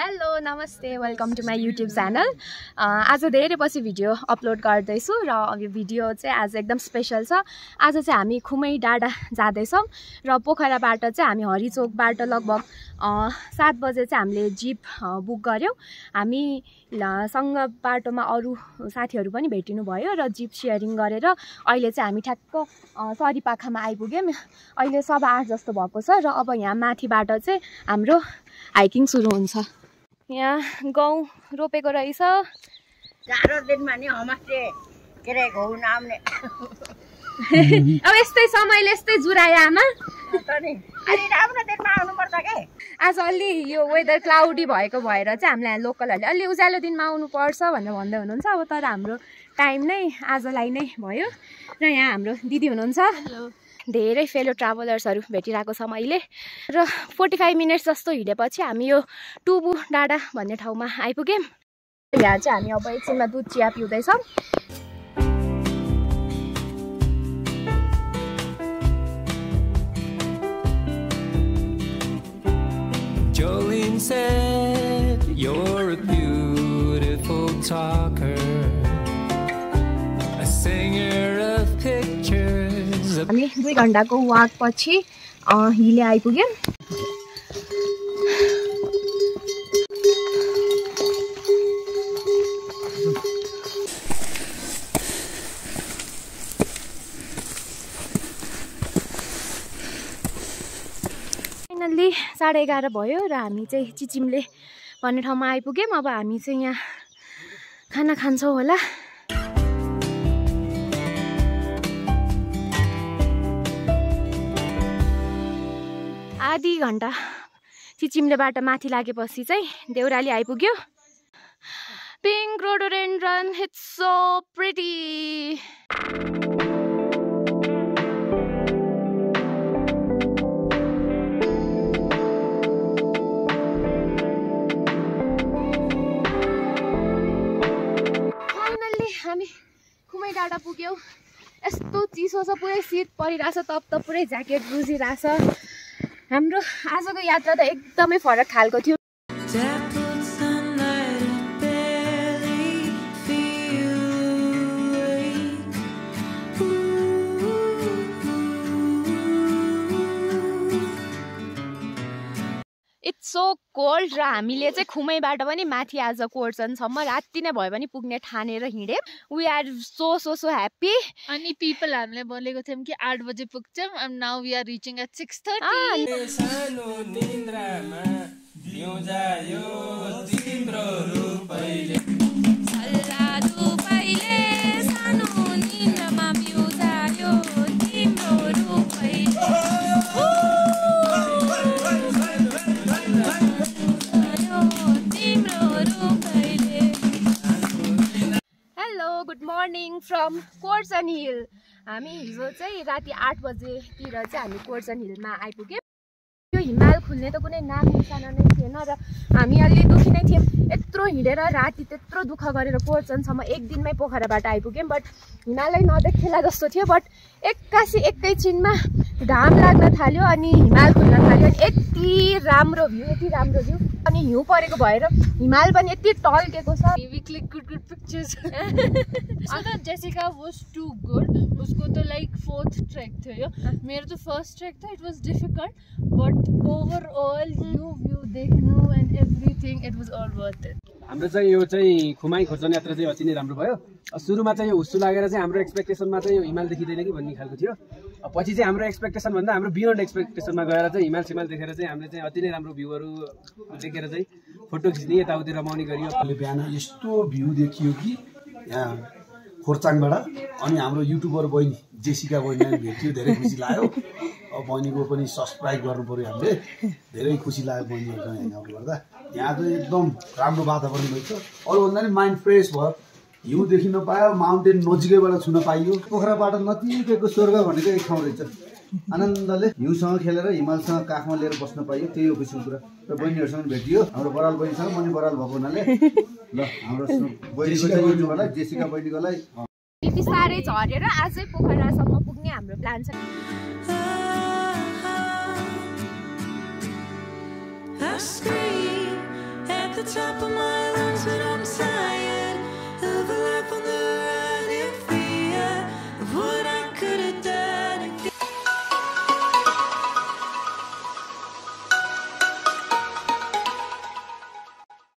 Hello नमस्ते welcome to my YouTube channel आज धेरै पछि भिडियो अपलोड गर्दैछु र यो भिडियो चाहिँ आज एकदम स्पेसल छ। आज चाहिँ हामी खुमै डाँडा जाँदैछौँ र पोखराबाट चाहिँ हामी हरिचोकबाट लगभग सात बजे चाहिँ हामीले जिप बुक गऱ्यौँ। हामी सँग बाटोमा अरू साथीहरू पनि भेटिनु भयो र जिप सेयरिङ गरेर अहिले चाहिँ हामी ठ्याक्क सरीपाखामा आइपुग्यौँ। अहिले सभा आठ जस्तो भएको छ र अब यहाँ माथिबाट चाहिँ हाम्रो हाइकिङ सुरु हुन्छ। यहाँ गहुँ रोपेको रहेछ। जाडो दिनमा नि होमस्टे के अरे घाउ नआउने अब यस्तै समयले यस्तै जुरायो आमा। अनि राम्रो दिनमा आउनुपर्छ के? आज अलि यो वेदर क्लाउडी भएको भएर चाहिँ हामीलाई लोकलहरूले अलि उज्यालो दिनमा आउनुपर्छ भनेर भन्दै हुनुहुन्छ। अब तर हाम्रो टाइम नै आजलाई नै भयो। र यहाँ हाम्रो दिदी हुनुहुन्छ। धेरै फेलो ट्राभलर्सहरू भेटिरहेको छ मैले। र फोर्टी फाइभ मिनट्स जस्तो हिँडेपछि हामी यो टुबु डाँडा भन्ने ठाउँमा आइपुग्यौँ। यहाँ चाहिँ हामी अब एकछिनमा दुध चिया पिउँदैछौँ। Jolene said, You're a beautiful talker, हामी दुई घन्टाको वाक पछि हिले आइपुग्यौँ। फाइनल्ली साढे एघार भयो र हामी चाहिँ चिचिमले भन्ने ठाउँमा आइपुग्यौँ। अब हामी चाहिँ यहाँ खाना खान्छौँ होला। आधी घन्टा चिचिम्लेबाट माथि लागेपछि चाहिँ देउराली आइपुग्यो। Pink rhododendron it's so pretty हामी खुमै डाँडा पुग्यौँ। यस्तो चिसो छ पुरै शीत परिरहेछ तप त पुरै ज्याकेट बुझिरहेछ हाम्रो आजको यात्रा त एकदमै फरक खालको थियो। सो कोल्ड र हामीले चाहिँ खुमैबाट पनि माथि आज कोर्सनसम्म राति नै भयो भने पुग्ने ठानेर हिँड्यौँ we are so so so happy अनि पिपल हामीले बोलेको थियौँ कि आठ बजे पुग्छौँ। And now we are reaching at six thirty morning from Korchon hill हामी हिजो चाहिँ राति आठ बजेतिर चाहिँ हामी कोर्सन हिलमा आइपुग्यौँ। यो हिमाल खुल्ने त कुनै नाम निशाना नै थिएन र हामी अलि दुःखी नै थियौँ। यत्रो हिँडेर राति त्यत्रो दुःख गरेर कोर्सनसम्म एक दिनमै पोखराबाट आइपुग्यौँ बट हिमालै नदेखेला जस्तो थियो बट एक्कासी एकैछिनमा घाम लाग्न थाल्यो अनि हिमाल खुल्न थाल्यो अनि यति राम्रो भ्यू यति राम्रो भ्यू। हिउँ परेको भएर हिमाल पनि यति टल्केको छुट good good pictures other Jessica was too good उसको त लाइक फोर्थ ट्रेक थियो यो। मेरो त फर्स्ट ट्रेक थियो it was difficult but overall and everything it was all worth it हाम्रो चाहिँ यो चाहिँ खुमाई खोर्चन यात्रा चाहिँ अझै राम्रो भयो। सुरुमा चाहिँ यो हुस्सु लागेर चाहिँ हाम्रो एक्सपेक्टेसनमा चाहिँ यो हिमाल देखिँदैन कि भन्ने खालको थियो। पछि चाहिँ हाम्रो एक्सपेक्टेसन भन्दा हाम्रो बियोन्ड एक्सपेक्टेसनमा गएर चाहिँ हिमाल सिमाल देखेर चाहिँ हामीले चाहिँ अति नै राम्रो भ्यूहरू देखेर चाहिँ फोटो खिच्ने यताउति रमाउने गरियो। बिहान यस्तो भ्यू देखियो कि यहाँ खोर्चाङबाट अनि हाम्रो युट्युबर बहिनी जेसिका बहिनीलाई भेट्यो धेरै खुसी लाग्यो। अब बहिनीको पनि सब्सक्राइब गर्नु पऱ्यो हामीले। धेरै खुसी लाग्यो बहिनीहरूसँग ह्याङआउट गर्दा यहाँ चाहिँ एकदम राम्रो वातावरण रहेछ। अरूभन्दा नि माइन्ड फ्रेस भयो। हिउँ देखिन पायो माउन्टेन नजिकैबाट छुन पाइयो। पोखराबाट नजिकैको स्वर्ग भनेको एक ठाउँ रहेछ। आनन्दले हिउँसँग खेलेर हिमालसँग काखमा लिएर बस्न पाइयो त्यही हो खुसीको कुरा। र बहिनीहरूसँग भेटियो हाम्रो बराल बहिनीसँग म नि बराल भएको हुनाले। ल हाम्रो बहिनीको चाहिँ युट्युबरलाई जेसिका बहिनीकोलाई। बिस्तारै झरेर आजै पोखरासम्म पुग्ने हाम्रो प्लान छ। I scream at the the top of my